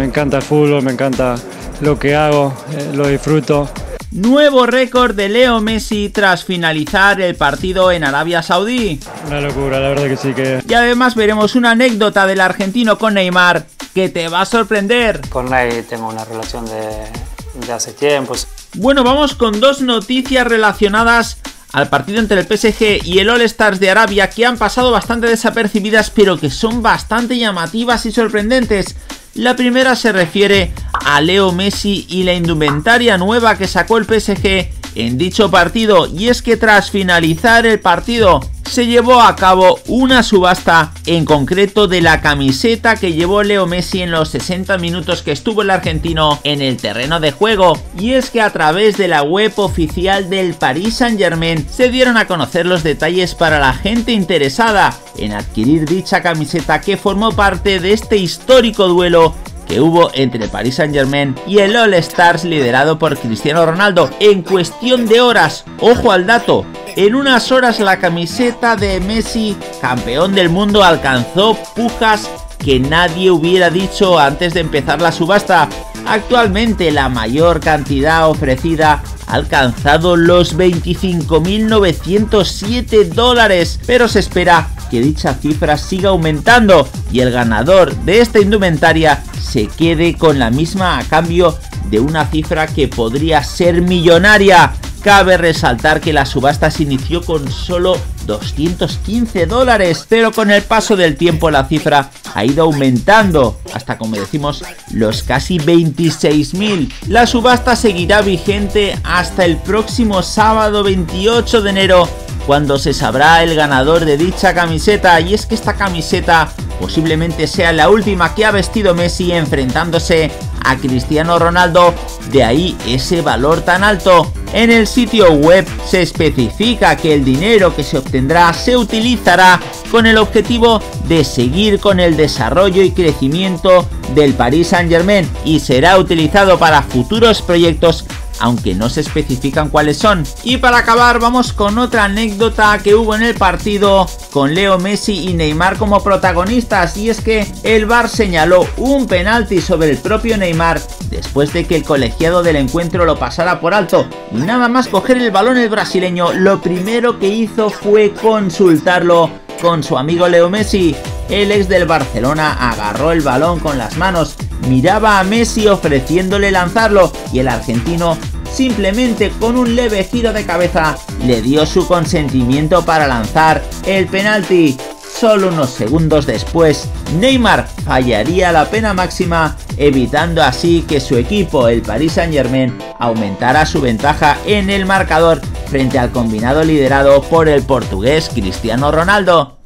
me encanta el fútbol, me encanta lo que hago, eh, lo disfruto. Nuevo récord de Leo Messi tras finalizar el partido en Arabia Saudí. Una locura, la verdad que sí que... Y además veremos una anécdota del argentino con Neymar que te va a sorprender. Con Ney tengo una relación de, de hace tiempo. Bueno, vamos con dos noticias relacionadas al partido entre el PSG y el All Stars de Arabia que han pasado bastante desapercibidas pero que son bastante llamativas y sorprendentes. La primera se refiere a Leo Messi y la indumentaria nueva que sacó el PSG en dicho partido y es que tras finalizar el partido se llevó a cabo una subasta en concreto de la camiseta que llevó Leo Messi en los 60 minutos que estuvo el argentino en el terreno de juego y es que a través de la web oficial del Paris Saint Germain se dieron a conocer los detalles para la gente interesada en adquirir dicha camiseta que formó parte de este histórico duelo que hubo entre Paris Saint Germain y el All Stars liderado por Cristiano Ronaldo en cuestión de horas. Ojo al dato, en unas horas la camiseta de Messi, campeón del mundo, alcanzó pujas que nadie hubiera dicho antes de empezar la subasta. Actualmente la mayor cantidad ofrecida ha alcanzado los 25.907 dólares, pero se espera que dicha cifra siga aumentando y el ganador de esta indumentaria se quede con la misma a cambio de una cifra que podría ser millonaria. Cabe resaltar que la subasta se inició con solo 215 dólares, pero con el paso del tiempo la cifra ha ido aumentando hasta, como decimos, los casi 26.000. La subasta seguirá vigente hasta el próximo sábado 28 de enero cuando se sabrá el ganador de dicha camiseta y es que esta camiseta posiblemente sea la última que ha vestido Messi enfrentándose a Cristiano Ronaldo, de ahí ese valor tan alto. En el sitio web se especifica que el dinero que se obtendrá se utilizará con el objetivo de seguir con el desarrollo y crecimiento del Paris Saint Germain y será utilizado para futuros proyectos aunque no se especifican cuáles son. Y para acabar vamos con otra anécdota que hubo en el partido con Leo Messi y Neymar como protagonistas y es que el VAR señaló un penalti sobre el propio Neymar después de que el colegiado del encuentro lo pasara por alto y nada más coger el balón el brasileño lo primero que hizo fue consultarlo con su amigo Leo Messi. El ex del Barcelona agarró el balón con las manos, miraba a Messi ofreciéndole lanzarlo y el argentino simplemente con un leve giro de cabeza le dio su consentimiento para lanzar el penalti. Solo unos segundos después, Neymar fallaría la pena máxima, evitando así que su equipo, el Paris Saint Germain, aumentara su ventaja en el marcador frente al combinado liderado por el portugués Cristiano Ronaldo.